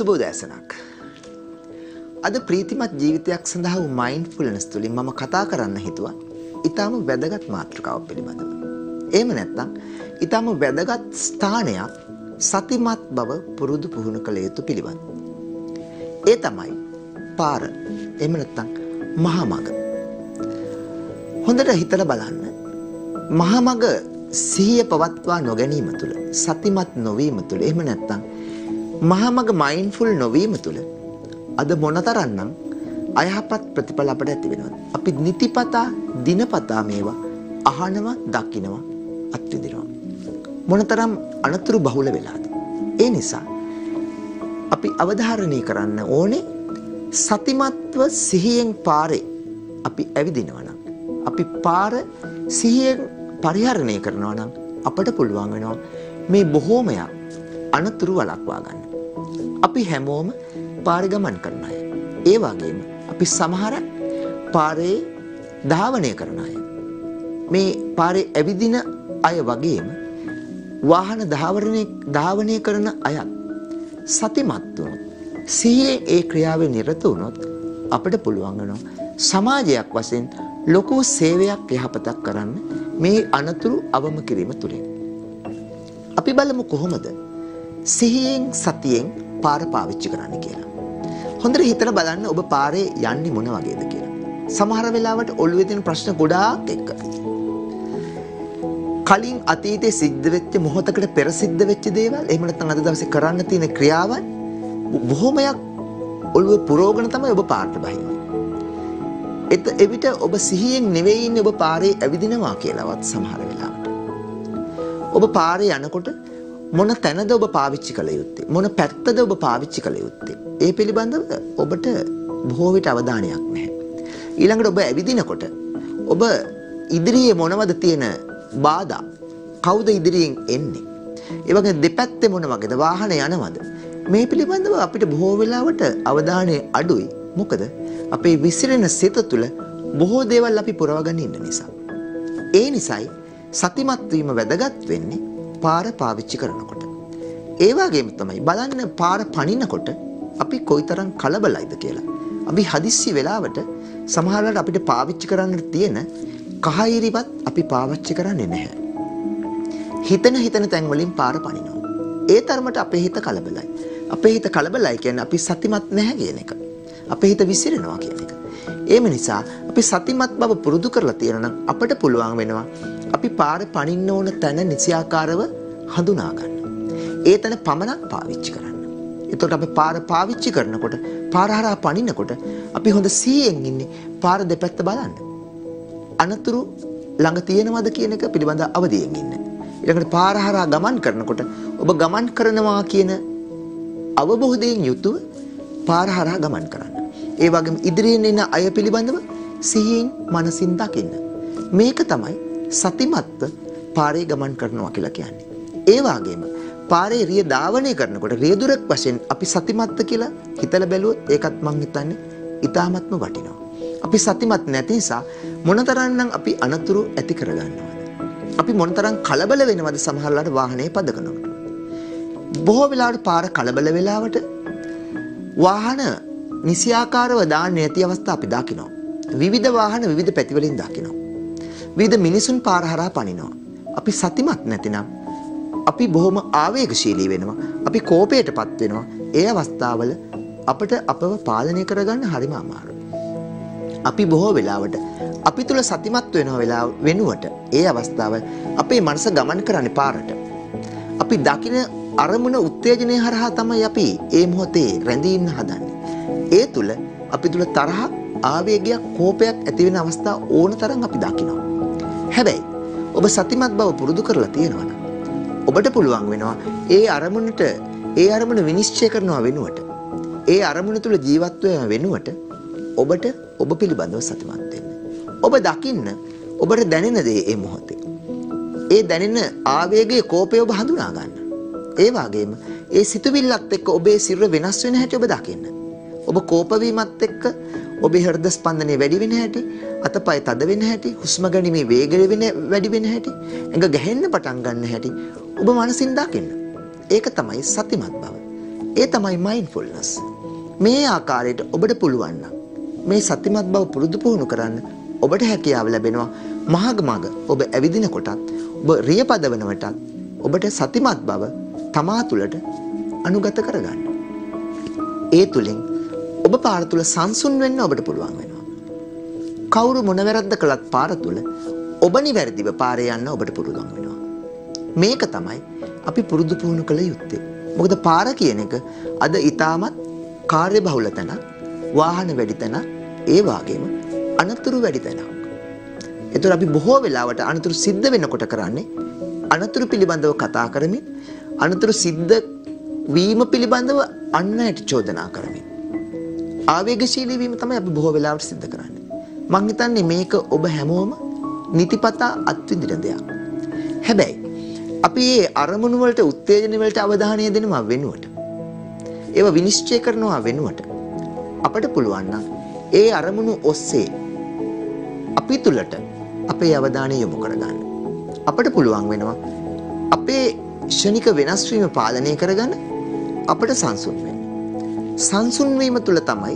සුබෝදෑසනක්. අද ප්‍රීතිමත් ජීවිතයක් සඳහා වූ මයින්ඩ්ෆුල්නස් තුළින් මම කතා කරන්න හිතුවා ඊටාම වැදගත් මාතෘකාවක් පිළිබඳව. එහෙම නැත්නම් ඊටාම වැදගත් ස්ථානයක් සතිමත් බව පුරුදු පුහුණු කළ යුතු පිළිබඳ. ඒ තමයි පාර. එහෙම නැත්නම් මහා මඟ. හොඳට හිතලා බලන්න. මහා මඟ සිහිය පවත්වා නොගැනීම තුළ සතිමත් නොවීම තුළ එහෙම නැත්නම් මහමග මයින්ෆුල් නොවීම තුළ අද මොනතරන්නම් අයහපත් ප්‍රතිඵල අපට ඇති වෙනවා. අපි නිතිපතා දිනපතා මේවා අහනවා දකිනවා අත්විඳිනවා. මොනතරම් අනතුරු බහුල වෙලාද. ඒ නිසා අපි අවධාරණය කරන්න ඕනේ සතිමත්ව සිහියෙන් පාරේ අපි ඇවිදිනවා නම් අපි පාර සිහියෙන් පරිහරණය කරනවා නම් අපට පුළුවන් වෙනවා මේ බොහෝමයක් අනතුරු වළක්වා ගන්න. අපි හැමෝම පාරේ ගමන් කරන අය. ඒ වගේම අපි සමහර පාරේ ධාවනය කරන අය. මේ පාරේ ඇවිදින අය වගේම වාහන ධාවරණය ධාවනය කරන අයත් සතිමත් වුණොත් සිහියේ ඒ ක්‍රියාවේ නිරත වුණොත් අපිට පුළුවන් වෙනවා සමාජයක් වශයෙන් ලොකු සේවයක් යහපතක් කරන්න මේ අනතුරු අවම කිරීම තුලින්. අපි බලමු කොහොමද සිහියෙන් සතියෙන් පාර පාවිච්චි කරන්න කියලා. හොඳට හිතලා බලන්න ඔබ පාරේ යන්නේ මොන වගේද කියලා. සමහර වෙලාවට ඔළුවේ තියෙන ප්‍රශ්න ගොඩාක් එක්ක. කලින් අතීතයේ සිද්ධ වෙච්ච මොහොතකට පෙර සිද්ධ වෙච්ච දේවල් එහෙම නැත්නම් අද දවසේ කරන්න තියෙන ක්‍රියාවන් බොහොමයක් ඔළුව පුරෝගන තමයි ඔබ පාරට බහින්නේ. එත එවිට ඔබ සිහියෙන් නෙවෙයි ඉන්නේ ඔබ පාරේ ඇවිදිනවා කියලාවත් සමහර වෙලාවට. ඔබ පාරේ යනකොට මොන තැනද ඔබ පාවිච්චි කළ යුත්තේ? මොන පැත්තද ඔබ පාවිච්චි කළ යුත්තේ? ඒ පිළිබඳව ඔබට බොහෝ විට අවධානයක් නැහැ. ඊළඟට ඔබ ඇවිදිනකොට ඔබ ඉදිරියේ මොනවද තියෙන බාධා? කවුද ඉදිරියෙන් එන්නේ? ඒ වගේ දෙපැත්තේ මොන වගේද? වාහන යනවද? මේ පිළිබඳව අපිට බොහෝ වෙලාවට අවධානය අඩුයි. මොකද අපේ විසිරෙන සිත තුළ බොහෝ දේවල් අපි පුරවගෙන ඉන්න නිසා. ඒ නිසායි සතිමත් වීම වැදගත් වෙන්නේ පාර පාවිච්චි කරනකොට. ඒ වගේම තමයි බලන්න පාර පනිනකොට අපි කොයිතරම් කලබලයිද කියලා. අපි හදිස්සි වෙලාවට සමහරවිට අපිට පාවිච්චි කරන්න තියෙන කහයිරිවත් අපි පාවිච්චි කරන්නේ නැහැ. හිතන හිතන තැන් වලින් පාර පනිනවා. ඒ තරමට අපේ හිත කලබලයි. අපේ හිත කලබලයි කියන්නේ අපි සතිමත් නැහැ කියන එක. අපේ හිත විසිරෙනවා කියන එක. ඒම නිසා අපි සතිමත් බව පුරුදු කරලා තියෙනවා නම් අපට පුළුවන් වෙනවා අපි පාර පනින්න ඕන තැන නිසියාකාරව හඳුනා ගන්න. ඒ තැන පමණක් පාවිච්චි කරන්න. එතකොට අපි පාර පාවිච්චි කරනකොට පාර හරහා පනිනකොට අපි හොඳ සීයෙන් ඉන්නේ පාර දෙපැත්ත බලන්න. අනතුරු ළඟ තියෙනවද කියන එක පිළිබඳ අවදියෙන් ඉන්න. ඊළඟට පාර හරහා ගමන් කරනකොට ඔබ ගමන් කරනවා කියන අවබෝධයෙන් යුතුව පාර හරහා ගමන් කරන්න. ඒ වගේම ඉදිරියෙන් එන අය පිළිබඳව සිහියෙන් මනසින් දකින්න. මේක තමයි සතිමත්ව පාරේ ගමන් කරනවා කියලා කියන්නේ. ඒ වගේම පාරේ රිය ධාවනය කරනකොට රියදුරක් වශයෙන් අපි සතිමත්ත කියලා හිතලා බැලුවොත් ඒකත් මං හිතන්නේ ඊ타මත්ම වටිනවා. අපි සතිමත් නැති නිසා මොනතරම්නම් අපි අනතුරු ඇති කරගන්නවද? අපි මොනතරම් කලබල වෙනවද සමහරලාට වාහනේ පදකනකොට. බොහෝ වෙලාවට පාර කලබල වෙලාවට වාහන නිසියාකාරව දාන්නේ නැති අවස්ථා අපි දකිනවා. විවිධ වාහන විවිධ පැතිවලින් දකිනවා. විවිධ මිනිසුන් පාර හරහා පනිනවා. අපි සතිමත් නැතිනම් අපි බොහොම ආවේගශීලී වෙනවා. අපි කෝපයටපත් වෙනවා. ඒ අවස්ථාවල අපට අපව පාලනය කරගන්න හරිම අමාරුයි. අපි බොහෝ වෙලාවට අපි තුල සතිමත් වෙනවා වෙලා වෙනුවට ඒ අවස්ථාව අපේ මනස ගමන් කරන්නේ පාරට. අපි දකින අරමුණ උත්තේජනය හරහා තමයි අපි ඒ මොහොතේ රැඳී ඉන්න හදන්නේ. ඒ තුල අපි තුල තරහ ආවේගයක් කෝපයක් ඇති වෙන අවස්ථා ඕන තරම් අපි දකිනවා. හැබැයි ඔබ සතිමත් බව පුරුදු කරලා තියෙනවනම් ඔබට පුළුවන් වෙනවා ඒ අරමුණට ඒ අරමුණ විනිශ්චය කරනවා වෙනුවට ඒ අරමුණ තුල ජීවත් වෙනුවට ඔබට ඔබ පිළිබඳව සතිමත් වෙන්න. ඔබ දකින්න ඔබට දැනෙන දේ ඒ මොහොතේ. ඒ දැනෙන ආවේගයේ කෝපය ඔබ හඳුනා ගන්න. ඒ වගේම ඒ සිතුවිල්ලත් එක්ක ඔබේ සිරුර වෙනස් වෙන හැටි ඔබ දකින්න. ඔබ කෝප වීමත් එක්ක ඔබේ හෘද ස්පන්දනය වැඩි වෙන හැටි, අතපය තද වෙන හැටි, හුස්ම ගැනීමේ වේගය වෙන වැඩි වෙන හැටි, ඇඟ ගැහෙන්න පටන් ගන්න හැටි ඔබ මනසින් දකින්න. ඒක තමයි සතිමත් බව. ඒ තමයි මයින්ෆුල්නස්. මේ ආකාරයට ඔබට පුළුවන් නම් මේ සතිමත් බව පුරුදු පුහුණු කරන්න ඔබට හැකියාව ලැබෙනවා මහග මග ඔබ ඇවිදින කොටත් ඔබ රිය පදවනවටත් ඔබට සතිමත් බව තමා තුළට අනුගත කරගන්න. ඒ තුළින් ඔබ පාර තුළ සංසුන් වෙන්න ඔබට පුළුවන් වෙනවා. කවුරු මොනවැරද්ද කළත් පාර තුළ ඔබ නිවැරදිව පාරේ යන්න ඔබට පුළුවන් වෙනවා. මේක තමයි අපි පුරුදු පුහුණු කළ යුත්තේ. මොකද පාර කියන එක අද ඊටමත් කාර්ය බහුල තැනක්, වාහන වැඩි තැනක්, ඒ වගේම අනතුරු වැඩි තැනක්. ඒතර අපි බොහෝ වෙලාවට අනතුරු සිද්ධ වෙනකොට කරන්නේ අනතුරු පිළිබඳව කතා කරමින් අනතුරු සිද්ධ වීම පිළිබඳව අන්නයට චෝදනා කරමින් ආවේගශීලී වීම තමයි අපි බොහෝ වෙලාවට සිද්ධ කරන්නේ. මං හිතන්නේ මේක ඔබ හැමෝම නිතිපතා අත්විඳින දෙයක්. හැබැයි අපි මේ අරමුණු වලට උත්තේජන වලට අවධානය දෙනවා වෙනුවට ඒව විනිශ්චය කරනවා වෙනුවට අපට පුළුවන් නම් ඒ අරමුණු ඔස්සේ අපි තුලට අපේ අවධානය යොමු කරගන්න. අපට පුළුවන් වෙනවා අපේ ෂණික වෙනස් වීම පාලනය කරගන්න අපට සංසුන් වෙන්න. සංසුන් වීම තුල තමයි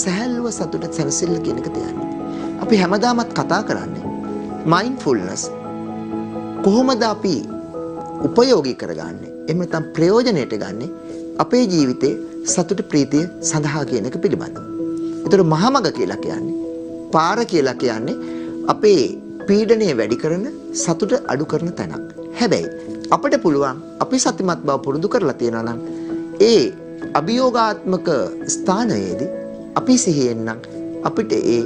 සැහැල්ලුව සතුට සැනසෙල්ල කියන එක තියන්නේ. අපි හැමදාමත් කතා කරන්නේ මයින්ඩ්ෆුල්නස් කොහොමද අපි උපයෝගී කරගන්නේ? එහෙම නැත්නම් ප්‍රයෝජනයට ගන්නේ අපේ ජීවිතේ සතුට ප්‍රීතිය සඳහා කියන එක පිළිබඳව. ඒතර මහමග කියලා කියන්නේ පාර කියලා කියන්නේ අපේ පීඩනය වැඩි කරන සතුට අඩු කරන තැනක්. හැබැයි අපිට පුළුවන් අපි සතිමත් බව පුරුදු කරලා තියෙනවා නම් ඒ අභියෝගාත්මක ස්ථානයේදී අපි සිහියෙන් නම් අපිට ඒ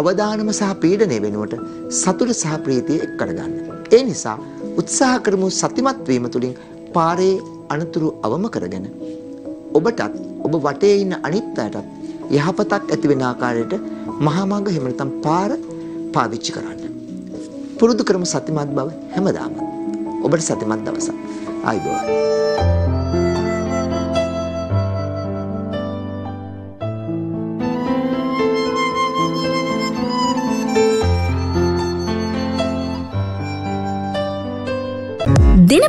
අවදානම සහ පීඩනය වෙනුවට සතුට සහ ප්‍රීතිය එක් කරගන්න. ඒ නිසා උත්සාහ කරමු සතිමත් වීම තුළින් පාරේ අනතුරු අවම කරගෙන ඔබටත් ඔබ වටේ ඉන්න අනිත් අයටත් යහපතක් ඇති වෙන ආකාරයට මහා මඟ එහෙම නැත්නම් පාර පාවිච්චි කරන්න. පුරුදු කරමු සතිමත් බව හැමදාම. ඔබට සතිමත් දවසක්. ආයුබෝවන්.